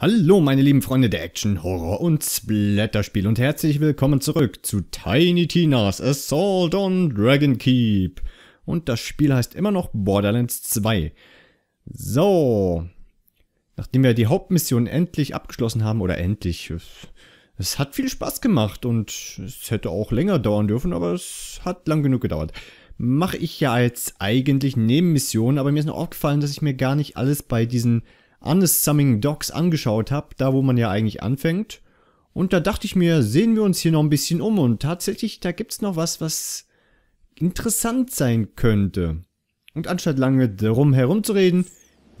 Hallo meine lieben Freunde der Action, Horror und Splatterspiel und herzlich willkommen zurück zu Tiny Tina's Assault on Dragon Keep. Und das Spiel heißt immer noch Borderlands 2. So, nachdem wir die Hauptmission endlich abgeschlossen haben, oder endlich, es hat viel Spaß gemacht und es hätte auch länger dauern dürfen, aber es hat lang genug gedauert. Mache ich ja als eigentlich Nebenmission, aber mir ist noch aufgefallen, dass ich mir gar nicht alles bei diesen Unassuming Dogs angeschaut habe, da wo man ja eigentlich anfängt. Und da dachte ich mir, sehen wir uns hier noch ein bisschen um und tatsächlich, da gibt's noch was, was interessant sein könnte. Und anstatt lange darum herumzureden,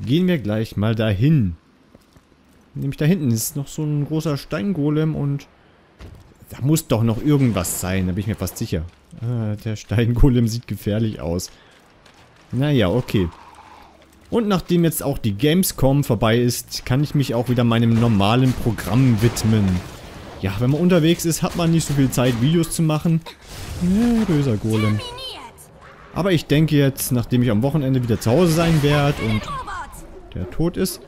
gehen wir gleich mal dahin. Nämlich da hinten ist noch so ein großer Steingolem und da muss doch noch irgendwas sein, da bin ich mir fast sicher. Ah, der Steingolem sieht gefährlich aus. Naja, okay. Und nachdem jetzt auch die Gamescom vorbei ist, kann ich mich auch wieder meinem normalen Programm widmen. Ja, wenn man unterwegs ist, hat man nicht so viel Zeit, Videos zu machen. Ja, böser Golem. Aber ich denke jetzt, nachdem ich am Wochenende wieder zu Hause sein werde und der tot ist,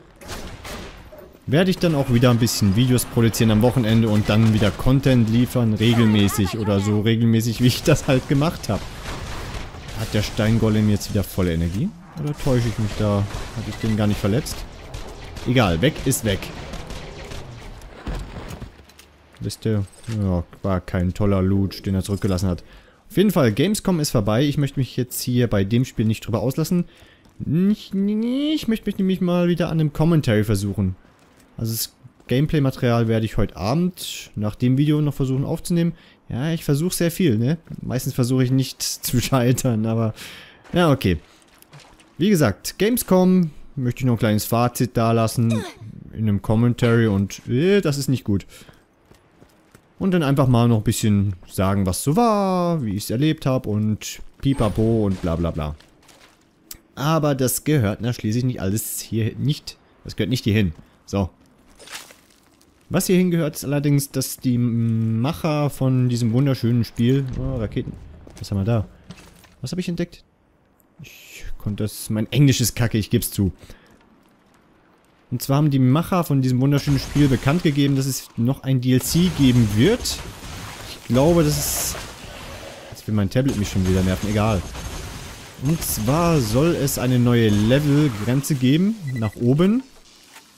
werde ich dann auch wieder ein bisschen Videos produzieren am Wochenende und dann wieder Content liefern, regelmäßig oder so regelmäßig, wie ich das halt gemacht habe. Hat der Steingolem jetzt wieder volle Energie? Oder täusche ich mich da? Hatte ich den gar nicht verletzt? Egal, weg ist weg. Wisst ihr? Ja, war kein toller Loot, den er zurückgelassen hat. Auf jeden Fall, Gamescom ist vorbei. Ich möchte mich jetzt hier bei dem Spiel nicht drüber auslassen. Ich, ich möchte mich nämlich mal wieder an einem Commentary versuchen. Also das Gameplay-Material werde ich heute Abend nach dem Video noch versuchen aufzunehmen. Ja, ich versuche sehr viel, ne? Meistens versuche ich nicht zu scheitern, aber... Ja, okay. Wie gesagt, Gamescom möchte ich noch ein kleines Fazit dalassen in einem Commentary und äh, das ist nicht gut. Und dann einfach mal noch ein bisschen sagen, was so war, wie ich es erlebt habe und pipapo und bla bla bla. Aber das gehört na schließlich nicht alles hier nicht. Das gehört nicht hierhin. So. Was hierhin gehört, ist allerdings, dass die Macher von diesem wunderschönen Spiel... Oh, Raketen. Was haben wir da? Was habe ich entdeckt? Konnte das... Mein Englisch ist kacke, ich geb's zu. Und zwar haben die Macher von diesem wunderschönen Spiel bekannt gegeben, dass es noch ein DLC geben wird. Ich glaube, das ist... Jetzt will mein Tablet mich schon wieder nerven, egal. Und zwar soll es eine neue Levelgrenze geben, nach oben.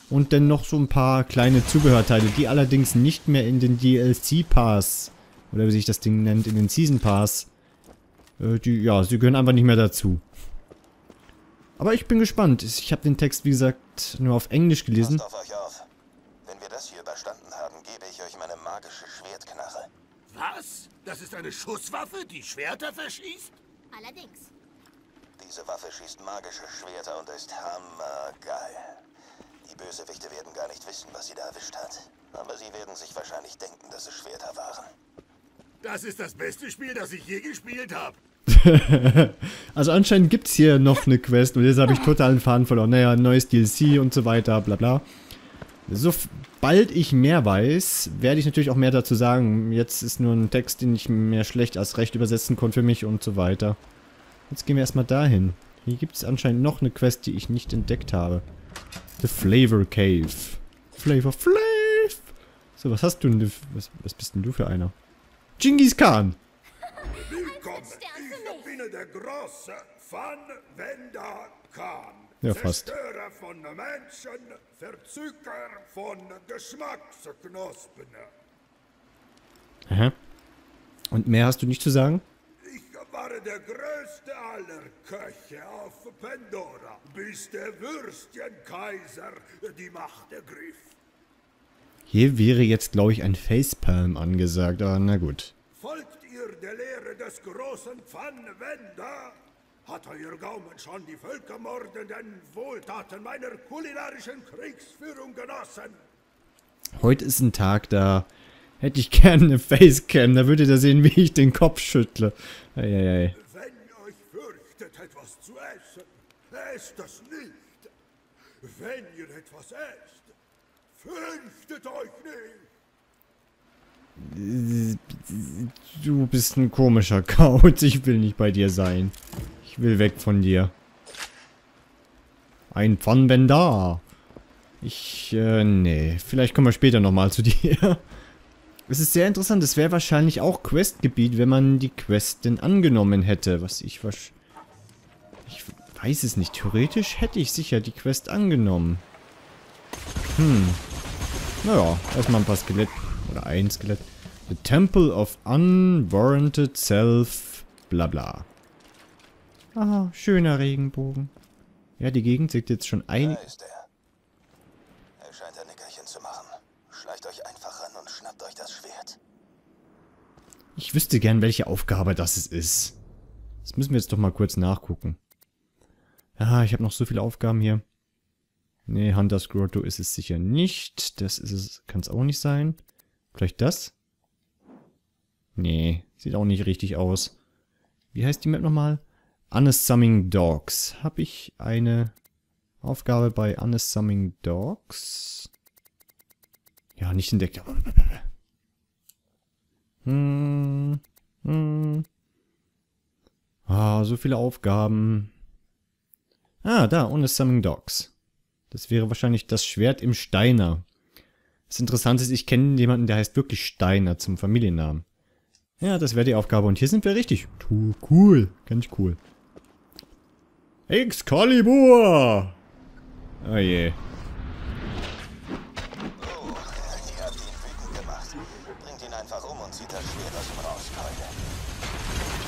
Und dann noch so ein paar kleine Zubehörteile, die allerdings nicht mehr in den DLC Pass, oder wie sich das Ding nennt, in den Season Pass, äh, die, ja, sie gehören einfach nicht mehr dazu. Aber ich bin gespannt. Ich habe den Text, wie gesagt, nur auf Englisch gelesen. Passt auf euch auf. Wenn wir das hier überstanden haben, gebe ich euch meine magische Schwertknarre. Was? Das ist eine Schusswaffe, die Schwerter verschießt? Allerdings. Diese Waffe schießt magische Schwerter und ist hammergeil. Die Bösewichte werden gar nicht wissen, was sie da erwischt hat. Aber sie werden sich wahrscheinlich denken, dass es Schwerter waren. Das ist das beste Spiel, das ich je gespielt habe. also anscheinend gibt es hier noch eine Quest und jetzt habe ich totalen Faden verloren. Naja, neues DLC und so weiter, bla bla. Sobald ich mehr weiß, werde ich natürlich auch mehr dazu sagen. Jetzt ist nur ein Text, den ich mehr schlecht als recht übersetzen konnte für mich und so weiter. Jetzt gehen wir erstmal dahin. Hier gibt es anscheinend noch eine Quest, die ich nicht entdeckt habe. The Flavor Cave. Flavor Flav! So, was hast du denn? Was, was bist denn du für einer? Genghis Khan! der große Van Wender Khan. Ja, fast. Zerstörer von Menschen, Verzüger von Geschmacksknospen. Aha. Und mehr hast du nicht zu sagen? Ich war der größte aller Köche auf Pandora, bis der Würstchenkaiser die Macht ergriff. Hier wäre jetzt, glaube ich, ein Facepalm angesagt, aber na gut. Folgt ihr der Lehre des großen Pfannwender? Hat euer Gaumen schon die völkermordenden Wohltaten meiner kulinarischen Kriegsführung genossen? Heute ist ein Tag, da hätte ich gerne eine Facecam. Da würdet ihr sehen, wie ich den Kopf schüttle. Eieiei. Wenn ihr euch fürchtet, etwas zu essen, esst es nicht. Wenn ihr etwas esst, fürchtet euch nicht. Du bist ein komischer Kauz. Ich will nicht bei dir sein. Ich will weg von dir. Ein Pfannbender. Ich, äh, nee. Vielleicht kommen wir später nochmal zu dir. Es ist sehr interessant. Es wäre wahrscheinlich auch Questgebiet, wenn man die Quest denn angenommen hätte. Was ich wahrscheinlich... Ich weiß es nicht. Theoretisch hätte ich sicher die Quest angenommen. Hm. Naja, erstmal ein paar Skelett. Oder ein Skelett. The Temple of Unwarranted Self. Bla bla. Ah, schöner Regenbogen. Ja, die Gegend sieht jetzt schon ein... Da ist er. Er scheint ein Nickerchen zu machen. Schleicht euch einfach ran und schnappt euch das Schwert. Ich wüsste gern, welche Aufgabe das es ist. Das müssen wir jetzt doch mal kurz nachgucken. Ah, ich habe noch so viele Aufgaben hier. Nee, Hunters Grotto ist es sicher nicht. Das ist es, kann es auch nicht sein. Vielleicht das? Nee, sieht auch nicht richtig aus. Wie heißt die Map nochmal? Unassuming Dogs. Habe ich eine Aufgabe bei Unassuming Dogs? Ja, nicht entdeckt. Hm, hm. Ah, so viele Aufgaben. Ah, da, Unassuming Dogs. Das wäre wahrscheinlich das Schwert im Steiner. Das Interessante ist, ich kenne jemanden, der heißt wirklich Steiner zum Familiennamen. Ja, das wäre die Aufgabe. Und hier sind wir richtig. Cool. Ganz cool. Excalibur! Oh je. Oh, ihr habt ihn wütend gemacht. Bringt ihn einfach um und zieht das Schwert aus ihm raus, Keule.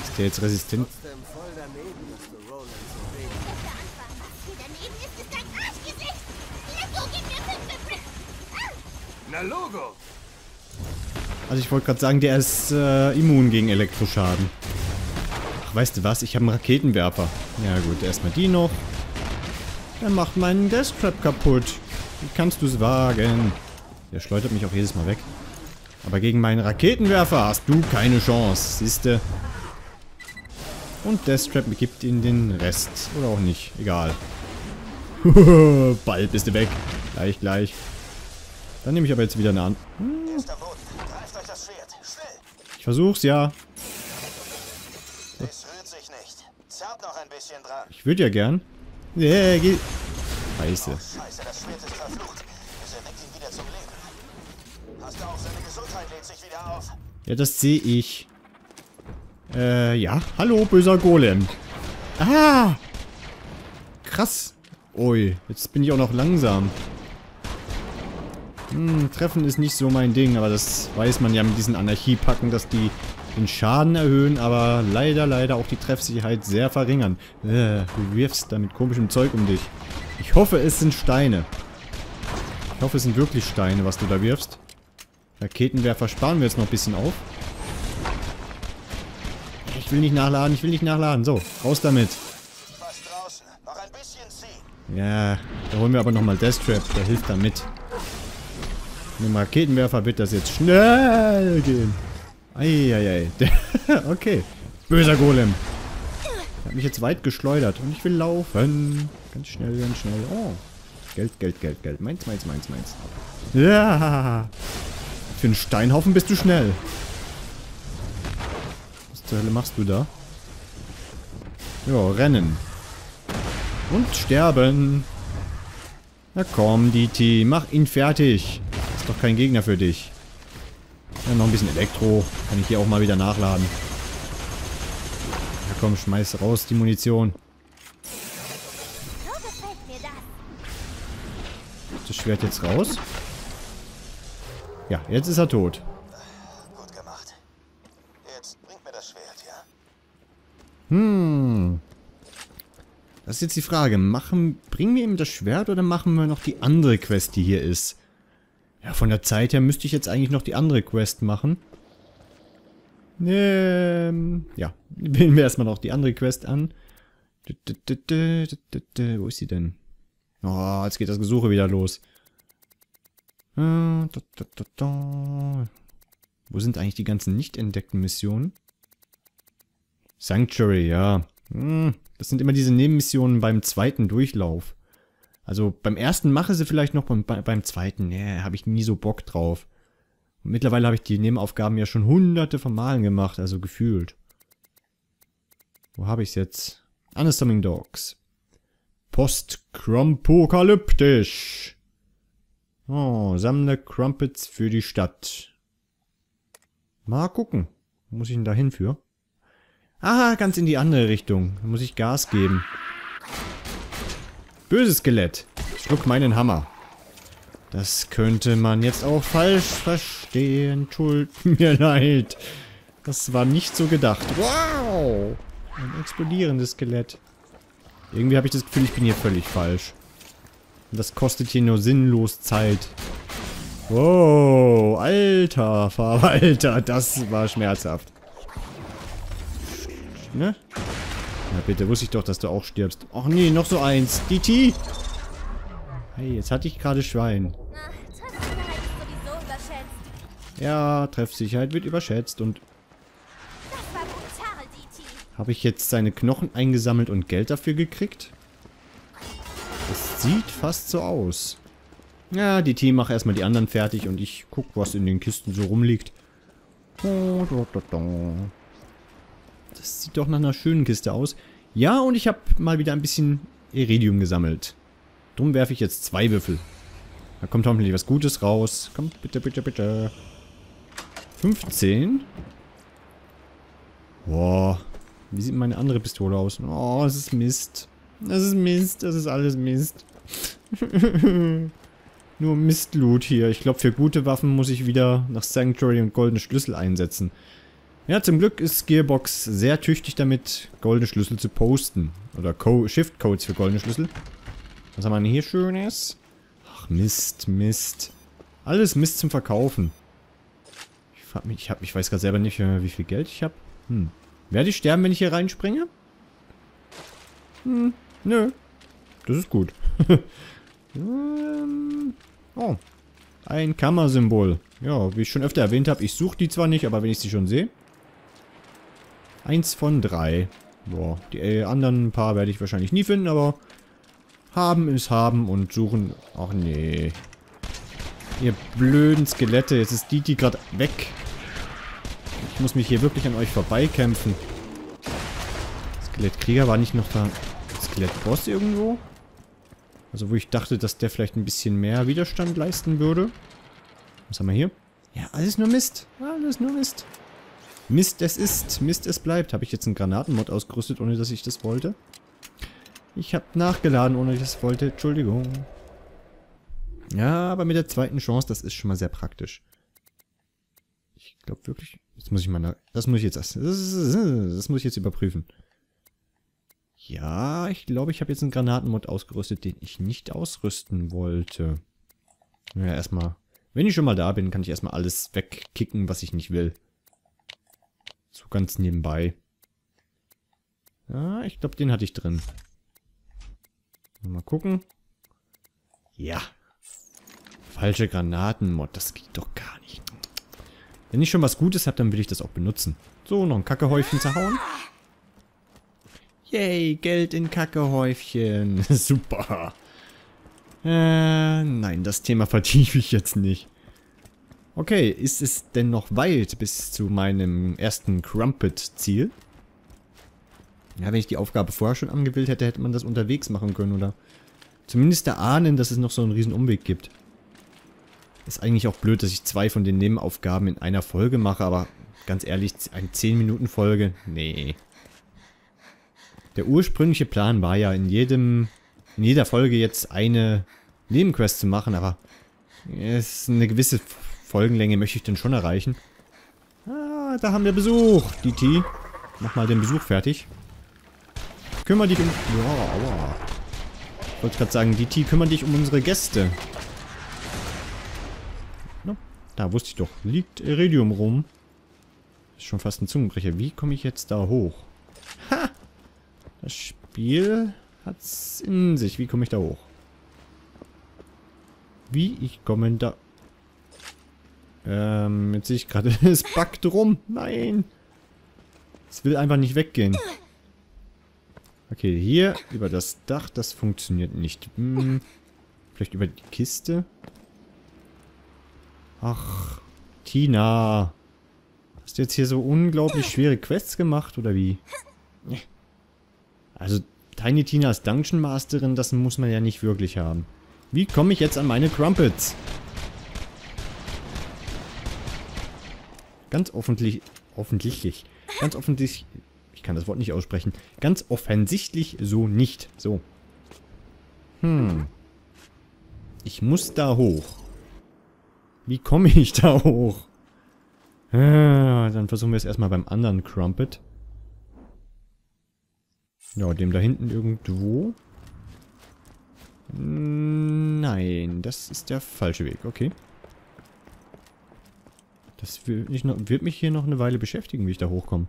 Ist der jetzt resistent? Na Logo! Also ich wollte gerade sagen, der ist äh, immun gegen Elektroschaden. Ach, weißt du was? Ich habe einen Raketenwerfer. Ja gut, erstmal die noch. Der macht meinen Deathtrap kaputt. Wie kannst du es wagen? Der schleudert mich auch jedes Mal weg. Aber gegen meinen Raketenwerfer hast du keine Chance, siehste. Und Deathtrap gibt ihnen den Rest. Oder auch nicht. Egal. Bald bist du weg. Gleich, gleich. Dann nehme ich aber jetzt wieder eine an. Er versuch's ja. Es rührt sich nicht. Zerrt noch ein bisschen dran. Ich würde ja gern. Yeah, geh. Scheiße. Scheiße, das Schwert ist verflucht. Es erweckt ihn wieder zum Leben. Passt auf, seine Gesundheit lädt sich wieder auf. Ja, das sehe ich. Äh, ja. Hallo, böser Golem. Ah! Krass. Ui, jetzt bin ich auch noch langsam. Hm, Treffen ist nicht so mein Ding, aber das weiß man ja mit diesen Anarchiepacken, dass die den Schaden erhöhen, aber leider, leider auch die Treffsicherheit sehr verringern. Äh, du wirfst da mit komischem Zeug um dich. Ich hoffe, es sind Steine. Ich hoffe, es sind wirklich Steine, was du da wirfst. Raketenwerfer sparen wir jetzt noch ein bisschen auf. Ich will nicht nachladen, ich will nicht nachladen. So, raus damit. Ja, da holen wir aber nochmal Death Trap, der hilft da mit. Dem Raketenwerfer wird das jetzt schnell gehen. Eieiei. okay. Böser Golem. Der hat mich jetzt weit geschleudert und ich will laufen. Ganz schnell, ganz schnell. Oh. Geld, Geld, Geld, Geld. Meins, meins, meins, meins. Ja. Für einen Steinhaufen bist du schnell. Was zur Hölle machst du da? Ja, rennen. Und sterben. Na komm, DT, mach ihn fertig. Ist doch kein Gegner für dich. Ja, noch ein bisschen Elektro. Kann ich hier auch mal wieder nachladen. Ja komm, schmeiß raus die Munition. Ist das Schwert jetzt raus? Ja, jetzt ist er tot. Gut gemacht. Jetzt bringt mir das Schwert, ja? Hm. Das ist jetzt die Frage. Machen, bringen wir ihm das Schwert oder machen wir noch die andere Quest, die hier ist? Ja, von der Zeit her müsste ich jetzt eigentlich noch die andere Quest machen. Ähm, ja, wählen wir erstmal noch die andere Quest an. Wo ist sie denn? Oh, jetzt geht das Gesuche wieder los. Äh, Wo sind eigentlich die ganzen nicht entdeckten Missionen? Sanctuary, ja. Hm, das sind immer diese Nebenmissionen beim zweiten Durchlauf. Also beim ersten mache sie vielleicht noch, beim, beim zweiten, ne, habe ich nie so Bock drauf. Und mittlerweile habe ich die Nebenaufgaben ja schon hunderte von Malen gemacht, also gefühlt. Wo habe ich es jetzt? Unassuming Dogs. Post-Krompokalyptisch. Oh, sammle Crumpets für die Stadt. Mal gucken. Wo muss ich denn da hin für? Ah, ganz in die andere Richtung. Da muss ich Gas geben. Böses Skelett. Schluck meinen Hammer. Das könnte man jetzt auch falsch verstehen. Tut mir leid. Das war nicht so gedacht. Wow! Ein explodierendes Skelett. Irgendwie habe ich das Gefühl, ich bin hier völlig falsch. Das kostet hier nur sinnlos Zeit. Wow, alter Verwalter, das war schmerzhaft. Ne? Na bitte, wusste ich doch, dass du auch stirbst. Ach nee, noch so eins. DT! Hey, jetzt hatte ich gerade Schwein. Ja, Treffsicherheit wird überschätzt und habe ich jetzt seine Knochen eingesammelt und Geld dafür gekriegt? Es sieht fast so aus. Ja, die Team macht erstmal die anderen fertig und ich guck, was in den Kisten so rumliegt. Das sieht doch nach einer schönen Kiste aus. Ja, und ich habe mal wieder ein bisschen Iridium gesammelt. Drum werfe ich jetzt zwei Würfel. Da kommt hoffentlich was Gutes raus. Kommt, bitte, bitte, bitte. 15. Boah. Wie sieht meine andere Pistole aus? Oh, es ist Mist. Das ist Mist. Das ist alles Mist. Nur Mistloot hier. Ich glaube, für gute Waffen muss ich wieder nach Sanctuary und goldene Schlüssel einsetzen. Ja, zum Glück ist Gearbox sehr tüchtig damit, goldene Schlüssel zu posten. Oder Co Shift-Codes für goldene Schlüssel. Was haben wir denn hier Schönes? Ach, Mist, Mist. Alles Mist zum Verkaufen. Ich, frag mich, ich, hab, ich weiß gerade selber nicht, äh, wie viel Geld ich habe. Hm. Werde ich sterben, wenn ich hier reinspringe? Hm, nö. Das ist gut. ähm, oh. Ein Kammersymbol. Ja, wie ich schon öfter erwähnt habe, ich suche die zwar nicht, aber wenn ich sie schon sehe. Eins von drei. Boah, die äh, anderen paar werde ich wahrscheinlich nie finden, aber haben ist haben und suchen... Ach nee. Ihr blöden Skelette, jetzt ist Diti gerade weg. Ich muss mich hier wirklich an euch vorbeikämpfen. Skelettkrieger war nicht noch da... Skelettboss irgendwo? Also wo ich dachte, dass der vielleicht ein bisschen mehr Widerstand leisten würde. Was haben wir hier? Ja, alles nur Mist. Alles nur Mist. Mist es ist, Mist es bleibt. Habe ich jetzt einen Granatenmod ausgerüstet, ohne dass ich das wollte? Ich habe nachgeladen, ohne dass ich das wollte. Entschuldigung. Ja, aber mit der zweiten Chance, das ist schon mal sehr praktisch. Ich glaube wirklich... Jetzt muss ich mal... Das muss ich jetzt... Das, das muss ich jetzt überprüfen. Ja, ich glaube, ich habe jetzt einen Granatenmod ausgerüstet, den ich nicht ausrüsten wollte. Ja, erstmal... Wenn ich schon mal da bin, kann ich erstmal alles wegkicken, was ich nicht will. So ganz nebenbei. Ja, ich glaube, den hatte ich drin. Mal gucken. Ja. Falsche Granatenmod, das geht doch gar nicht. Wenn ich schon was Gutes habe, dann will ich das auch benutzen. So, noch ein Kackehäufchen zerhauen. Yay, Geld in Kackehäufchen. Super. Äh, nein, das Thema vertiefe ich jetzt nicht. Okay, ist es denn noch weit bis zu meinem ersten Crumpet-Ziel? Ja, wenn ich die Aufgabe vorher schon angewählt hätte, hätte man das unterwegs machen können, oder? Zumindest erahnen, dass es noch so einen riesen Umweg gibt. Ist eigentlich auch blöd, dass ich zwei von den Nebenaufgaben in einer Folge mache, aber ganz ehrlich, eine 10-Minuten-Folge? Nee. Der ursprüngliche Plan war ja, in jedem, in jeder Folge jetzt eine Nebenquest zu machen, aber es eine gewisse Folgenlänge möchte ich dann schon erreichen. Ah, da haben wir Besuch, DT. Mach mal den Besuch fertig. Kümmer dich um... Ja, aua. Ich wollte gerade sagen, DT, kümmere dich um unsere Gäste. No, da wusste ich doch. Liegt Iridium rum. Ist schon fast ein Zungenbrecher. Wie komme ich jetzt da hoch? Ha! Das Spiel hat's in sich. Wie komme ich da hoch? Wie ich komme da... Ähm, jetzt sehe ich gerade, es backt rum. Nein. Es will einfach nicht weggehen. Okay, hier über das Dach, das funktioniert nicht. Hm, vielleicht über die Kiste? Ach, Tina. Hast du jetzt hier so unglaublich schwere Quests gemacht, oder wie? Also, Tiny Tina als Dungeon Masterin, das muss man ja nicht wirklich haben. Wie komme ich jetzt an meine Crumpets? Ganz offensichtlich, offensichtlich, ganz offensichtlich, ich kann das Wort nicht aussprechen, ganz offensichtlich so nicht. So. Hm. Ich muss da hoch. Wie komme ich da hoch? Ah, dann versuchen wir es erstmal beim anderen Crumpet. Ja, dem da hinten irgendwo. Nein, das ist der falsche Weg. Okay. Das wird, noch, wird mich hier noch eine Weile beschäftigen, wie ich da hochkomme.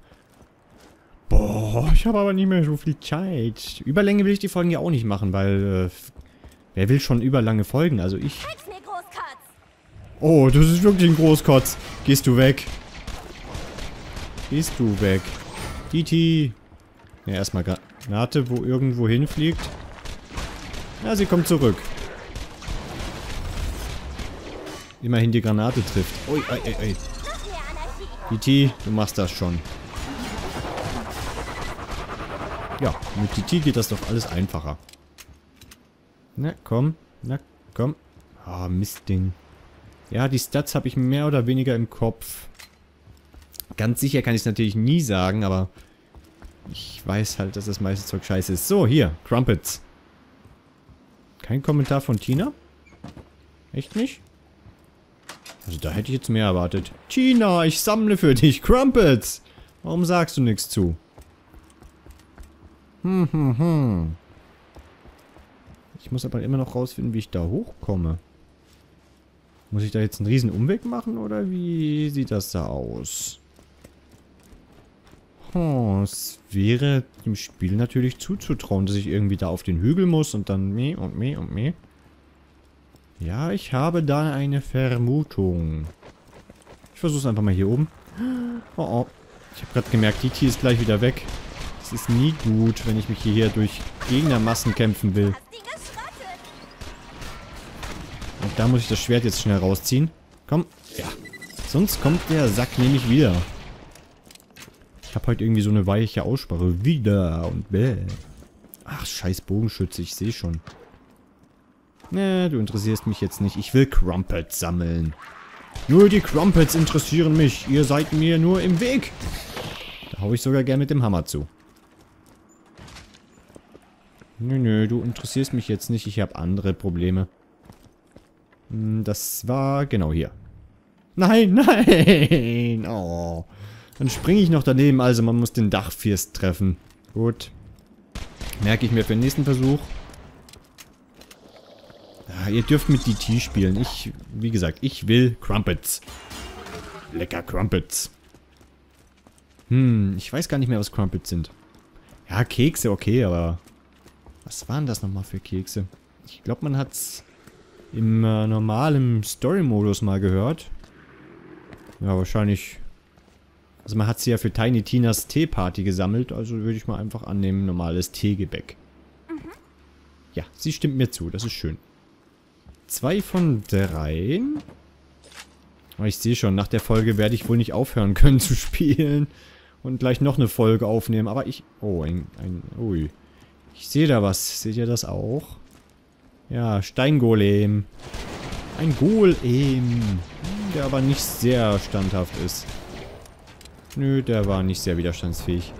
Boah, ich habe aber nicht mehr so viel Zeit. Überlänge will ich die Folgen ja auch nicht machen, weil... Äh, wer will schon überlange Folgen? Also ich... Oh, das ist wirklich ein Großkotz. Gehst du weg. Gehst du weg. Titi. Ja, erstmal Granate, wo irgendwo hinfliegt. Ja, sie kommt zurück. Immerhin die Granate trifft. Ui, ui, ui, ui. Titi, du machst das schon. Ja, mit Titi geht das doch alles einfacher. Na, komm. Na, komm. Ah, oh, Mistding. Ja, die Stats habe ich mehr oder weniger im Kopf. Ganz sicher kann ich es natürlich nie sagen, aber ich weiß halt, dass das meiste Zeug scheiße ist. So, hier, Crumpets. Kein Kommentar von Tina? Echt nicht? Also da hätte ich jetzt mehr erwartet. Tina, ich sammle für dich Crumpets. Warum sagst du nichts zu? Hm, hm, hm. Ich muss aber immer noch rausfinden, wie ich da hochkomme. Muss ich da jetzt einen riesen Umweg machen oder wie sieht das da aus? Oh, es wäre dem Spiel natürlich zuzutrauen, dass ich irgendwie da auf den Hügel muss und dann meh und meh und meh. Ja, ich habe da eine Vermutung. Ich versuche es einfach mal hier oben. Oh, oh. Ich habe gerade gemerkt, die Tier ist gleich wieder weg. Das ist nie gut, wenn ich mich hierher durch Gegnermassen kämpfen will. Und da muss ich das Schwert jetzt schnell rausziehen. Komm. Ja. Sonst kommt der Sack nämlich wieder. Ich habe heute irgendwie so eine weiche Aussprache. Wieder und bäh. Ach, scheiß Bogenschütze, ich sehe schon. Ne, du interessierst mich jetzt nicht. Ich will Crumpets sammeln. Nur die Crumpets interessieren mich. Ihr seid mir nur im Weg. Da hau ich sogar gern mit dem Hammer zu. Nö, nö, du interessierst mich jetzt nicht. Ich habe andere Probleme. Hm, das war genau hier. Nein, nein! Oh. Dann springe ich noch daneben. Also man muss den Dachfirst treffen. Gut. Merke ich mir für den nächsten Versuch. Ja, ihr dürft mit DT spielen. Ich, wie gesagt, ich will Crumpets. Lecker Crumpets. Hm, ich weiß gar nicht mehr, was Crumpets sind. Ja, Kekse, okay, aber... Was waren das nochmal für Kekse? Ich glaube, man hat's im äh, normalen Story-Modus mal gehört. Ja, wahrscheinlich... Also man hat sie ja für Tiny Tinas Teeparty gesammelt, also würde ich mal einfach annehmen, normales Teegebäck. Mhm. Ja, sie stimmt mir zu, das ist schön. Zwei von dreien. Aber ich sehe schon, nach der Folge werde ich wohl nicht aufhören können zu spielen. Und gleich noch eine Folge aufnehmen. Aber ich... Oh, ein... ein ui. Ich sehe da was. Seht ihr das auch? Ja, Steingolem. Ein Golem. Der aber nicht sehr standhaft ist. Nö, der war nicht sehr widerstandsfähig.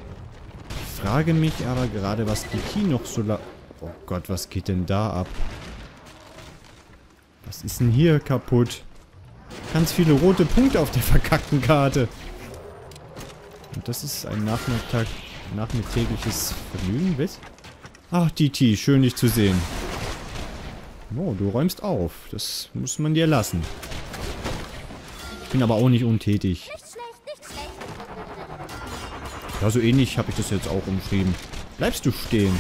Ich frage mich aber gerade, was die Key noch so. Oh Gott, was geht denn da ab? Was ist denn hier kaputt? Ganz viele rote Punkte auf der verkackten Karte. Und das ist ein Nachmittag, nachmittägliches Vergnügen, was? Ach, DT, schön dich zu sehen. Oh, du räumst auf. Das muss man dir lassen. Ich bin aber auch nicht untätig. Ja, so ähnlich habe ich das jetzt auch umschrieben. Bleibst du stehen.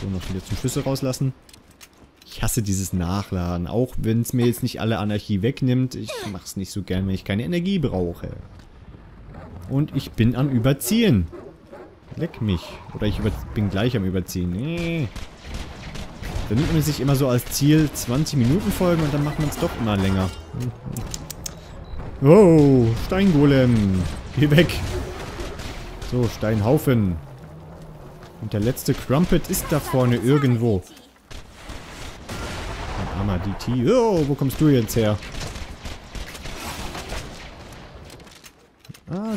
So, noch die letzten Schüsse rauslassen. Ich hasse dieses Nachladen, auch wenn es mir jetzt nicht alle Anarchie wegnimmt. Ich mache es nicht so gern, wenn ich keine Energie brauche. Und ich bin am Überziehen. Leck mich. Oder ich bin gleich am Überziehen. Nee. Da nimmt man sich immer so als Ziel 20 Minuten Folgen und dann macht man es doch immer länger. Oh, Steingolem. Geh weg. So, Steinhaufen. Und der letzte Crumpet ist da vorne irgendwo. Armer DT. Oh, wo kommst du jetzt her? Ah,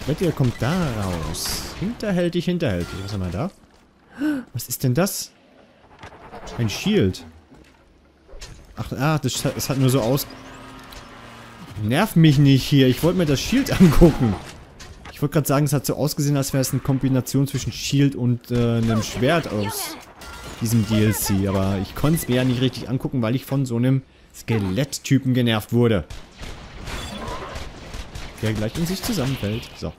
ich wette, er kommt da raus. Hinterhältig, hinterhältig. Was haben wir da? Was ist denn das? Ein Shield. Ach, ah, das, das hat nur so aus... Nerv mich nicht hier. Ich wollte mir das Shield angucken. Ich wollte gerade sagen, es hat so ausgesehen, als wäre es eine Kombination zwischen Shield und äh, einem Schwert aus diesem DLC. Aber ich konnte es mir ja nicht richtig angucken, weil ich von so einem Skeletttypen genervt wurde. Der gleich in sich zusammenfällt. So.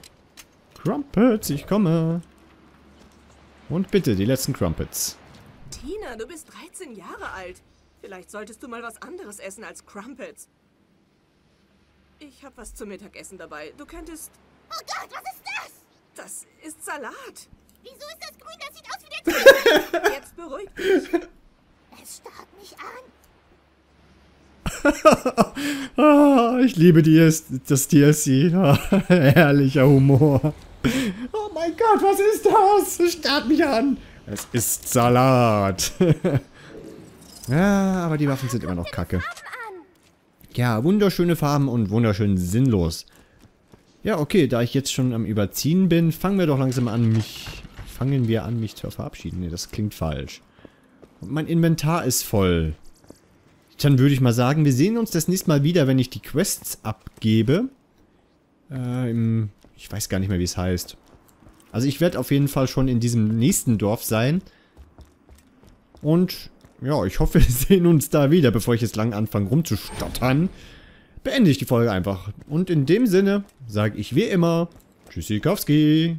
Crumpets, ich komme. Und bitte, die letzten Crumpets. Tina, du bist 13 Jahre alt. Vielleicht solltest du mal was anderes essen als Crumpets. Ich habe was zum Mittagessen dabei. Du könntest... Oh Gott, was ist das? Das ist Salat. Wieso ist das grün? Das sieht aus wie der Teufel. Jetzt beruhig dich. Es starrt mich an. Ah, ich liebe die, das DLC. Ah, herrlicher Humor. Oh mein Gott, was ist das? Es starrt mich an. Es ist Salat. ja, aber die Waffen sind immer noch kacke. Ja, wunderschöne Farben und wunderschön sinnlos. Ja, okay, da ich jetzt schon am Überziehen bin, fangen wir doch langsam an, mich... Fangen wir an, mich zu verabschieden. Nee, das klingt falsch. Und mein Inventar ist voll. Dann würde ich mal sagen, wir sehen uns das nächste Mal wieder, wenn ich die Quests abgebe. Äh, im, ich weiß gar nicht mehr, wie es heißt. Also ich werde auf jeden Fall schon in diesem nächsten Dorf sein. Und ja, ich hoffe, wir sehen uns da wieder, bevor ich jetzt lang anfange rumzustottern. Beende ich die Folge einfach. Und in dem Sinne sage ich wie immer, Tschüssikowski.